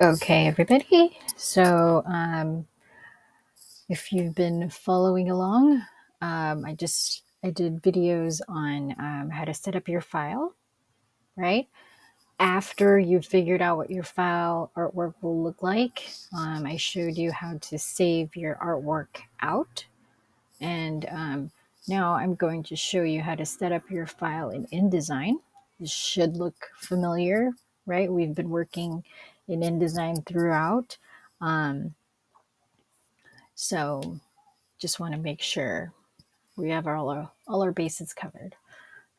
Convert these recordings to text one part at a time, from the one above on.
Okay, everybody. So, um, if you've been following along, um, I just I did videos on um, how to set up your file, right? After you've figured out what your file artwork will look like, um, I showed you how to save your artwork out, and um, now I'm going to show you how to set up your file in InDesign. This should look familiar, right? We've been working in InDesign throughout. Um, so just want to make sure we have all our all our bases covered,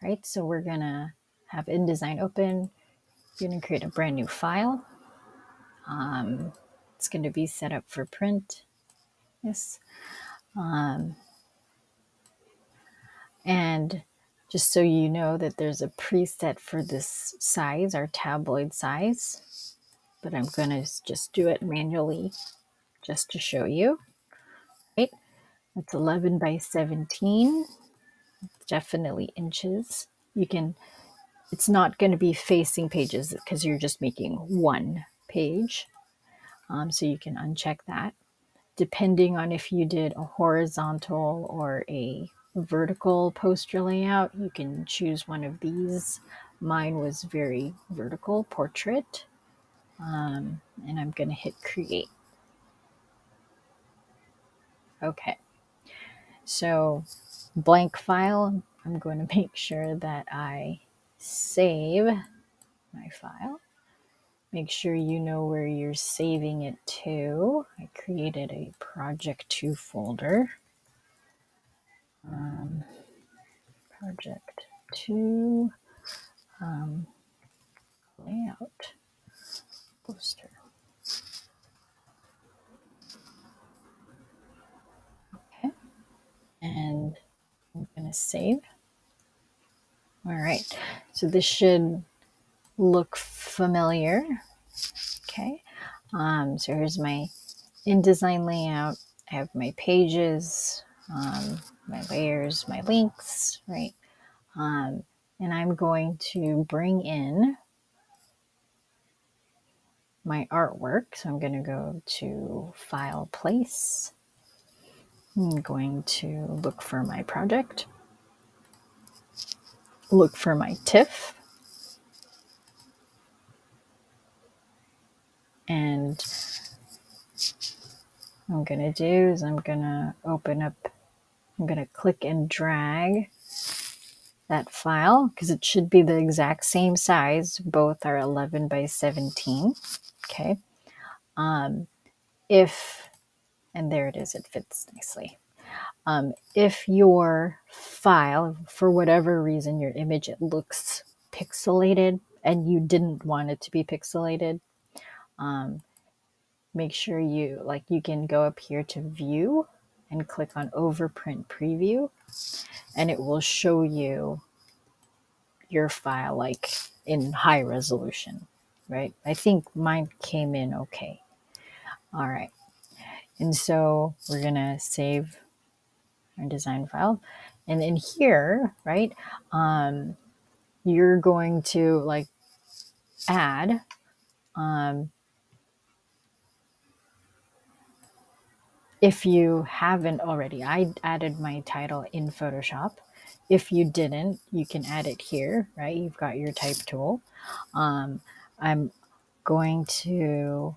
right? So we're gonna have InDesign open. You're gonna create a brand new file. Um, it's going to be set up for print. Yes. Um, and just so you know that there's a preset for this size, our tabloid size, but I'm going to just do it manually just to show you. Right? It's 11 by 17. It's definitely inches. You can, it's not going to be facing pages because you're just making one page. Um, so you can uncheck that. Depending on if you did a horizontal or a vertical poster layout, you can choose one of these. Mine was very vertical portrait. Um, and I'm going to hit create. Okay. So blank file, I'm going to make sure that I save my file. Make sure you know where you're saving it to. I created a project 2 folder. Um, project 2 um, layout poster. Okay. And I'm going to save. All right. So this should look familiar. Okay. Um, so here's my InDesign layout. I have my pages, um, my layers, my links, right? Um, and I'm going to bring in my artwork. So I'm going to go to File Place. I'm going to look for my project, look for my TIFF, and I'm going to do is I'm going to open up, I'm going to click and drag that file because it should be the exact same size. Both are 11 by 17. Okay. Um, if, and there it is, it fits nicely. Um, if your file, for whatever reason, your image, it looks pixelated and you didn't want it to be pixelated, um, make sure you like you can go up here to view and click on overprint preview and it will show you your file like in high resolution right i think mine came in okay all right and so we're gonna save our design file and in here right um you're going to like add um if you haven't already, I added my title in Photoshop. If you didn't, you can add it here, right? You've got your type tool. Um, I'm going to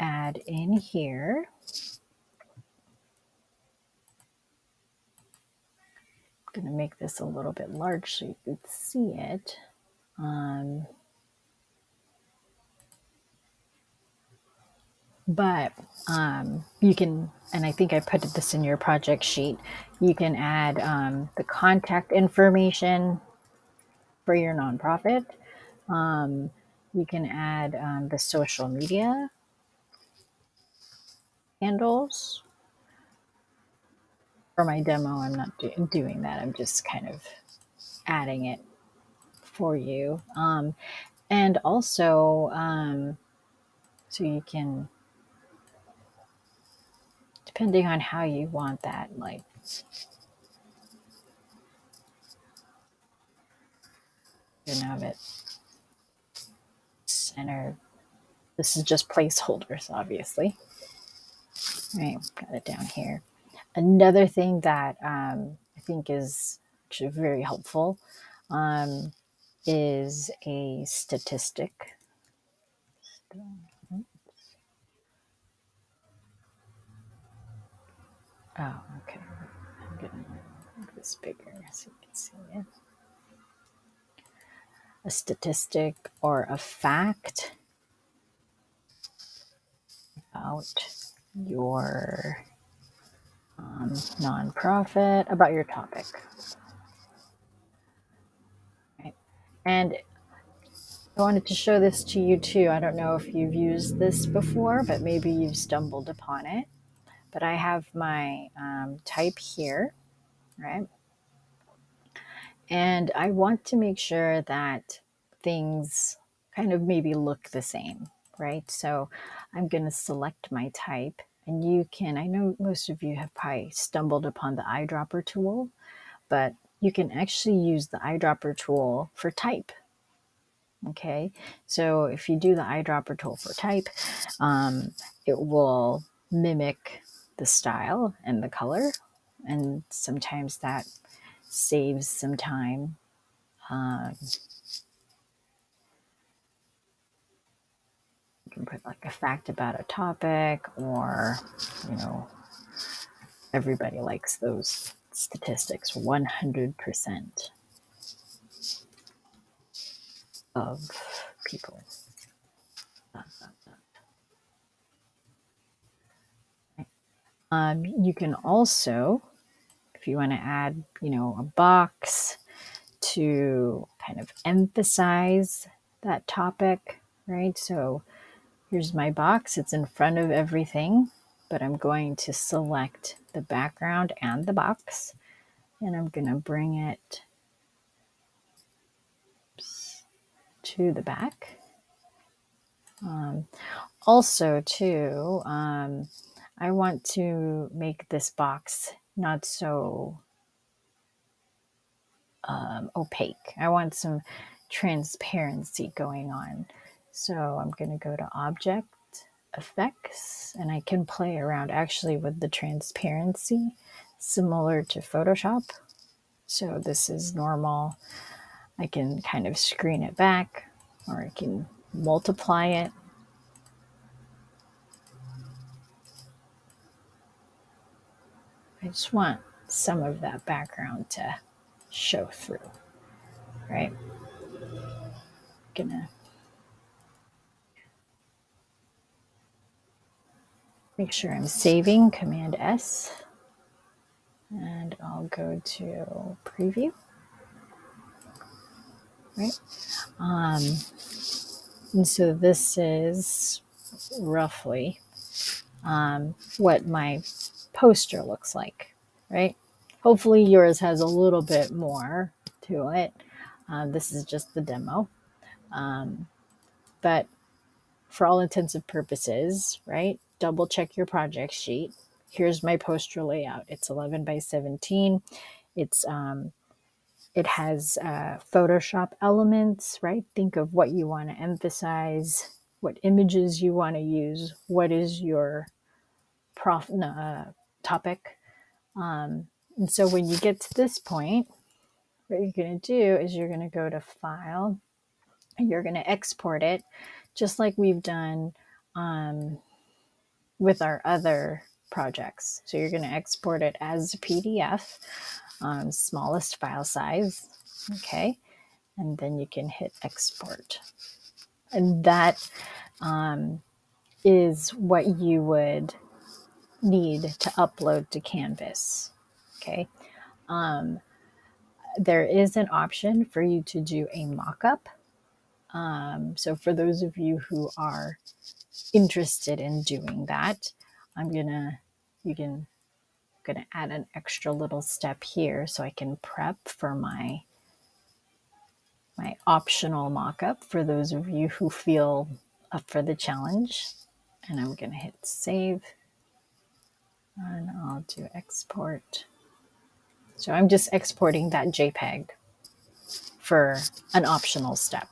add in here. I'm going to make this a little bit large so you can see it. Um, but um, you can, and I think I put this in your project sheet, you can add um, the contact information for your nonprofit. You can add um, the social media handles. For my demo, I'm not do doing that. I'm just kind of adding it for you. Um, and also, um, so you can depending on how you want that like you can have it centered This is just placeholders, obviously. All right, got it down here. Another thing that um, I think is very helpful um, is a statistic. Oh, okay. I'm gonna make this bigger so you can see it. A statistic or a fact about your um, nonprofit, about your topic. Right. And I wanted to show this to you too. I don't know if you've used this before, but maybe you've stumbled upon it. But I have my um, type here, right? And I want to make sure that things kind of maybe look the same, right? So I'm going to select my type and you can, I know most of you have probably stumbled upon the eyedropper tool, but you can actually use the eyedropper tool for type. Okay, so if you do the eyedropper tool for type, um, it will mimic the style and the color, and sometimes that saves some time. Um, you can put like a fact about a topic, or you know, everybody likes those statistics 100% of people. Um, you can also, if you want to add, you know, a box to kind of emphasize that topic, right? So here's my box. It's in front of everything, but I'm going to select the background and the box, and I'm going to bring it to the back. Um, also, too, um, I want to make this box not so um, opaque. I want some transparency going on. So I'm going to go to Object, Effects, and I can play around actually with the transparency similar to Photoshop. So this is normal. I can kind of screen it back or I can multiply it I just want some of that background to show through, right? Gonna make sure I'm saving Command S and I'll go to preview, right? Um, and so this is roughly um, what my poster looks like, right? Hopefully yours has a little bit more to it. Uh, this is just the demo. Um, but for all intensive purposes, right, double check your project sheet. Here's my poster layout. It's 11 by 17. It's um, it has uh, Photoshop elements, right? Think of what you want to emphasize, what images you want to use, what is your prof, uh, topic. Um, and so when you get to this point, what you're going to do is you're going to go to File and you're going to export it just like we've done um, with our other projects. So you're going to export it as a PDF, um, smallest file size. Okay. And then you can hit export. And that um, is what you would need to upload to Canvas. Okay. Um, there is an option for you to do a mockup. Um, so for those of you who are interested in doing that, I'm gonna you can gonna add an extra little step here so I can prep for my my optional mockup for those of you who feel up for the challenge. And I'm gonna hit save and I'll do export. So I'm just exporting that JPEG for an optional step.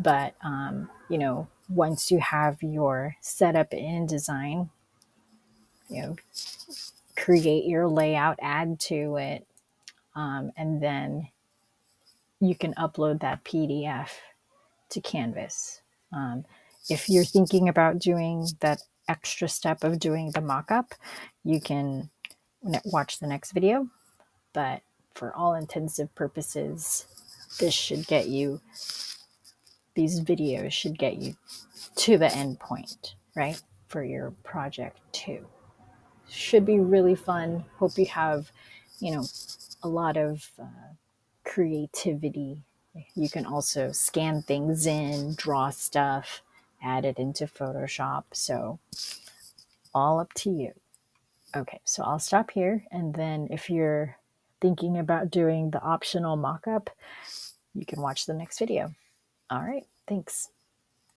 But um, you know, once you have your setup InDesign, you know, create your layout, add to it, um, and then you can upload that PDF to Canvas. Um, if you're thinking about doing that extra step of doing the mockup, you can watch the next video. But for all intensive purposes, this should get you, these videos should get you to the end point, right? For your project too. Should be really fun. Hope you have, you know, a lot of uh, creativity. You can also scan things in, draw stuff, add it into Photoshop. So, all up to you. Okay, so I'll stop here. And then if you're thinking about doing the optional mockup, you can watch the next video. All right, thanks.